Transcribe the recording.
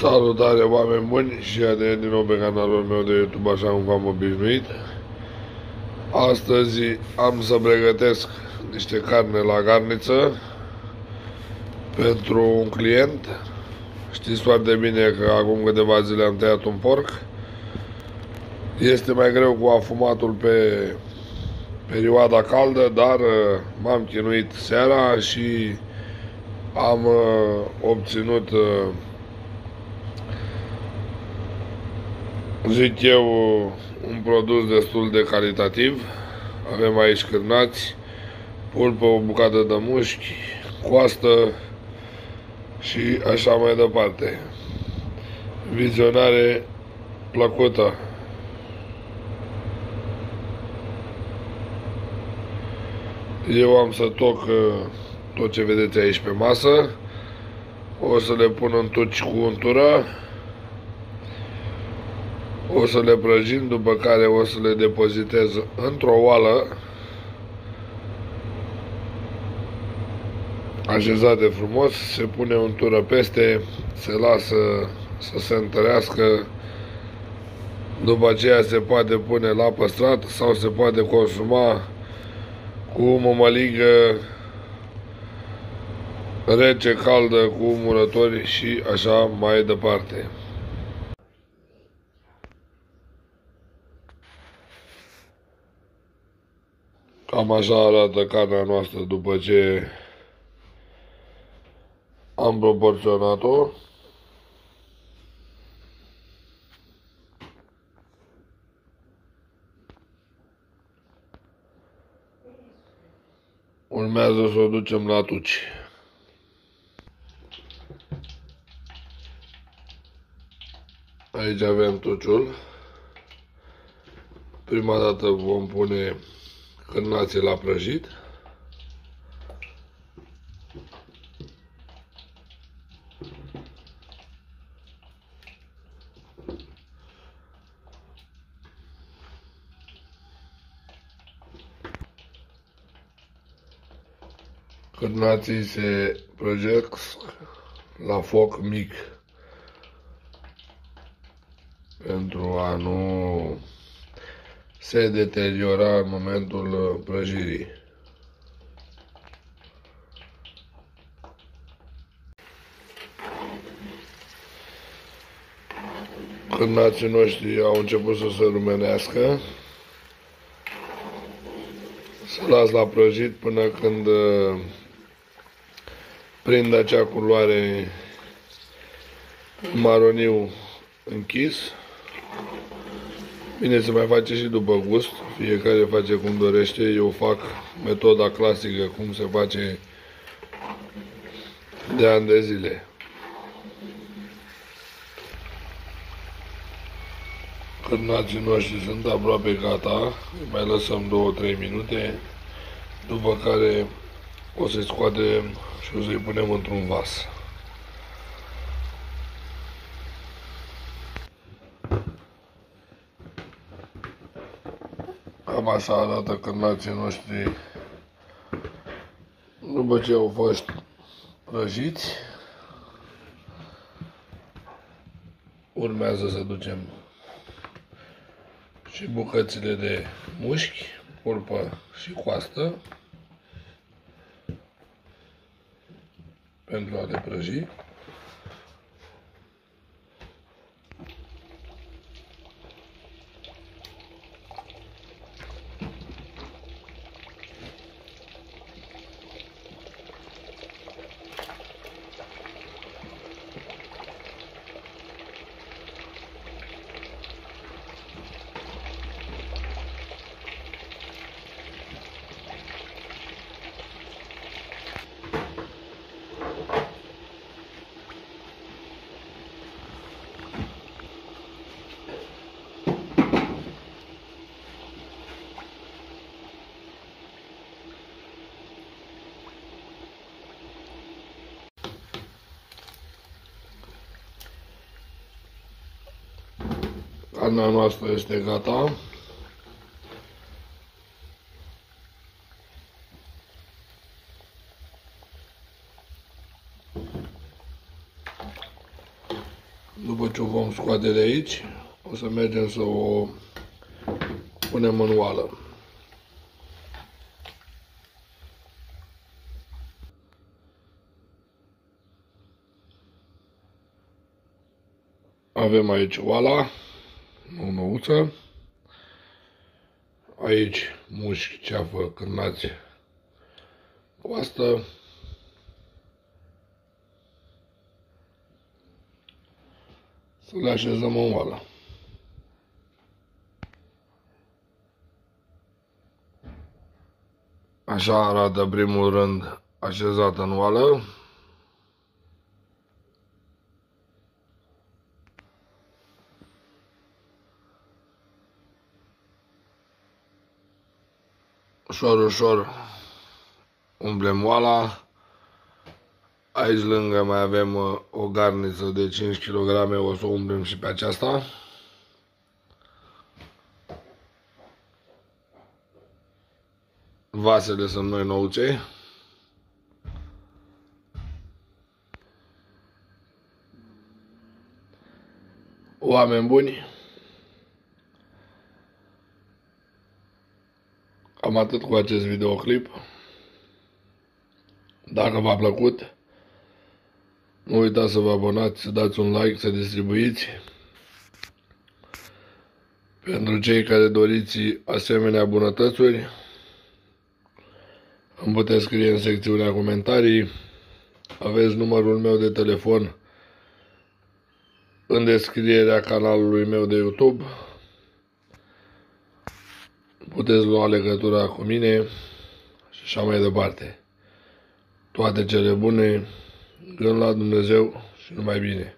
Salutare oameni buni și de din nou pe canalul meu de YouTube așa cum v-am obișnuit. Astăzi am să pregătesc niște carne la garniță pentru un client. Știți foarte bine că acum câteva zile am tăiat un porc. Este mai greu cu afumatul pe perioada caldă, dar uh, m-am chinuit seara și am uh, obținut zic eu, un produs destul de calitativ. Avem aici cârnați, pulpă, o bucată de mușchi, coastă și așa mai departe. Vizionare plăcută. Eu am să toc uh, tot ce vedeți aici pe masă. O să le pun în tuci cu untură o să le prăjim, după care o să le depozitez într-o oală așezate frumos, se pune un tură peste, se lasă să se întărească, după aceea se poate pune la păstrat sau se poate consuma cu mămăligă rece, caldă, cu murători și așa mai departe. Cam așa arată carnea noastră după ce am proporționat-o. Urmează să o ducem la tuci. Aici avem tuciul. Prima dată vom pune cârnații la prăjit. Cârnații se prăjesc la foc mic pentru a nu se deteriora în momentul uh, prăjirii. Când nații noștri au început să se rumenească, să las la prăjit până când uh, prind acea culoare maroniu închis. Bine, se mai face și după gust, fiecare face cum dorește, eu fac metoda clasică, cum se face de ani de zile. Cârnații noștri sunt aproape gata, mai lăsăm 2-3 minute, după care o să-i scoatem și o să-i punem într-un vas. Cam așa arată cârnații noștri după ce au fost prăjiți. Urmează să ducem și bucățile de mușchi, pulpă și coastă pentru a le prăji. Carnea noastră este gata. După ce o vom scoate de aici, o să mergem să o punem în oală. Avem aici oala, o nouță. Aici mușchi, ceafă, cârnați, coastă. Să le așezăm în oală. Așa arată primul rând așezat în oală. Ușor, ușor umblem oala. Aici lângă mai avem uh, o garniță de 5 kg, o să o umblem și pe aceasta. Vasele sunt noi nouțe. Oameni buni, Cam atât cu acest videoclip. Dacă v-a plăcut, nu uitați să vă abonați, să dați un like, să distribuiți. Pentru cei care doriți asemenea bunătățuri, îmi puteți scrie în secțiunea comentarii. Aveți numărul meu de telefon în descrierea canalului meu de YouTube puteți lua legătura cu mine și așa mai departe. Toate cele bune, gând la Dumnezeu și numai bine.